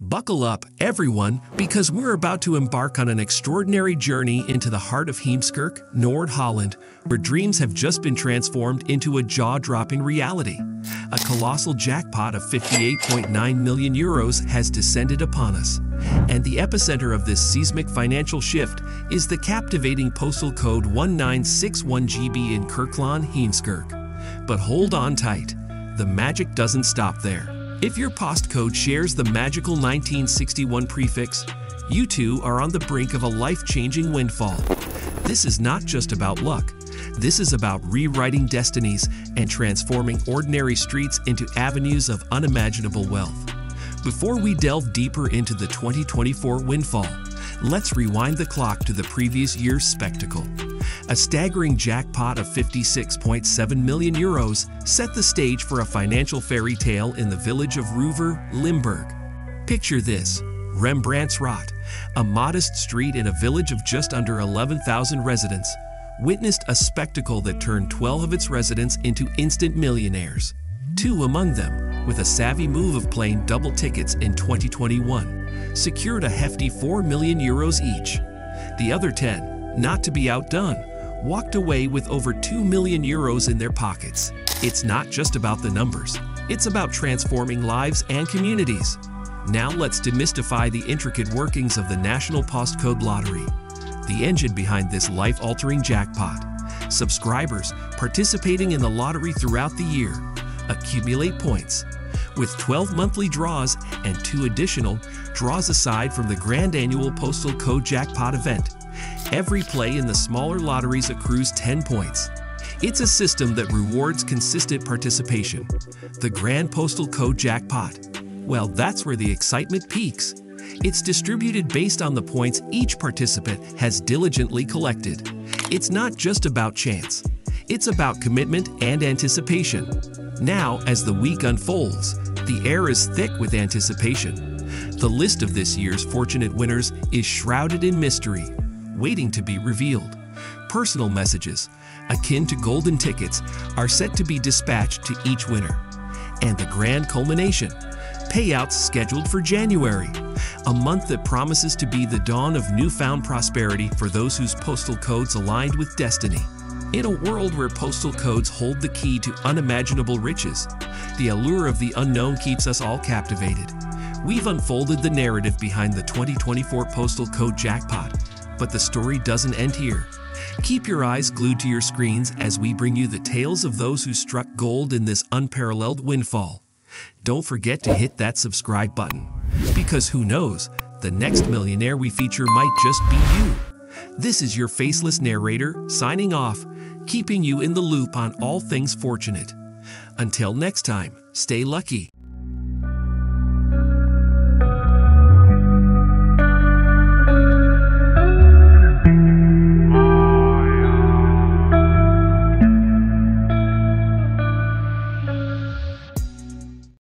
Buckle up, everyone, because we're about to embark on an extraordinary journey into the heart of Heemskerk, Nord Holland, where dreams have just been transformed into a jaw dropping reality. A colossal jackpot of 58.9 million euros has descended upon us. And the epicenter of this seismic financial shift is the captivating postal code 1961GB in Kirkland, Heemskerk. But hold on tight, the magic doesn't stop there. If your postcode shares the magical 1961 prefix, you too are on the brink of a life-changing windfall. This is not just about luck. This is about rewriting destinies and transforming ordinary streets into avenues of unimaginable wealth. Before we delve deeper into the 2024 windfall, let's rewind the clock to the previous year's spectacle. A staggering jackpot of 56.7 million euros set the stage for a financial fairy tale in the village of Reuver, Limburg. Picture this Rembrandtstraat, a modest street in a village of just under 11,000 residents, witnessed a spectacle that turned 12 of its residents into instant millionaires. Two among them, with a savvy move of playing double tickets in 2021, secured a hefty 4 million euros each. The other 10, not to be outdone, walked away with over 2 million euros in their pockets. It's not just about the numbers, it's about transforming lives and communities. Now let's demystify the intricate workings of the National Postcode Lottery, the engine behind this life altering jackpot. Subscribers participating in the lottery throughout the year accumulate points. With 12 monthly draws and two additional draws aside from the grand annual postal code jackpot event, every play in the smaller lotteries accrues 10 points. It's a system that rewards consistent participation. The Grand Postal Code Jackpot. Well, that's where the excitement peaks. It's distributed based on the points each participant has diligently collected. It's not just about chance, it's about commitment and anticipation. Now, as the week unfolds, the air is thick with anticipation. The list of this year's fortunate winners is shrouded in mystery, waiting to be revealed. Personal messages, akin to golden tickets, are set to be dispatched to each winner. And the grand culmination payouts scheduled for January, a month that promises to be the dawn of newfound prosperity for those whose postal codes aligned with destiny. In a world where postal codes hold the key to unimaginable riches, the allure of the unknown keeps us all captivated. We've unfolded the narrative behind the 2024 postal code jackpot, but the story doesn't end here. Keep your eyes glued to your screens as we bring you the tales of those who struck gold in this unparalleled windfall. Don't forget to hit that subscribe button, because who knows, the next millionaire we feature might just be you. This is your faceless narrator signing off, keeping you in the loop on all things fortunate. Until next time, stay lucky.